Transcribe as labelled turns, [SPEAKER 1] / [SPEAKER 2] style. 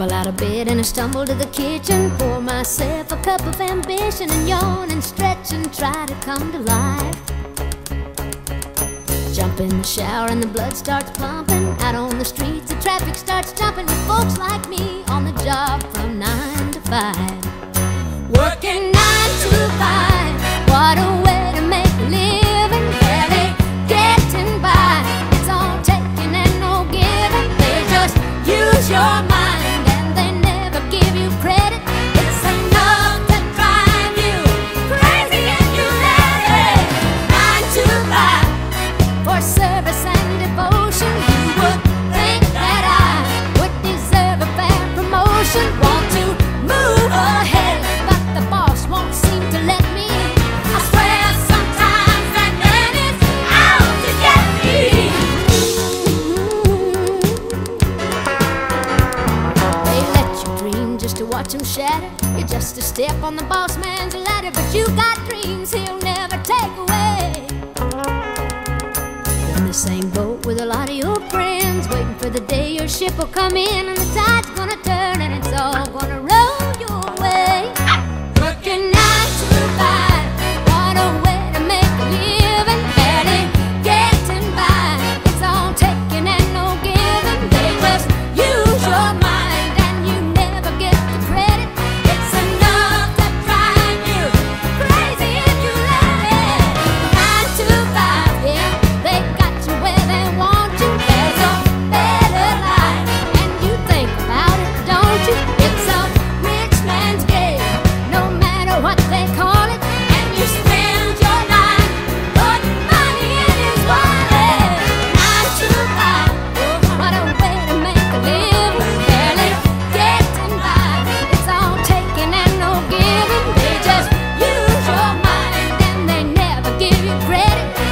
[SPEAKER 1] Tumble out of bed and I stumble to the kitchen. Pour myself a cup of ambition and yawn and stretch and try to come to life. Jump in the shower and the blood starts pumping. Out on the streets, the traffic starts jumping with folks like me on the job from nine to five. Working nine to five. What a way to make a living. Barely getting by. It's all taking and no giving. They just use your mind watch him shatter. You're just a step on the boss man's ladder, but you got dreams he'll never take away. In the same boat with a lot of your friends, waiting for the day your ship will come in and the tide's gonna turn and it's all Let it be.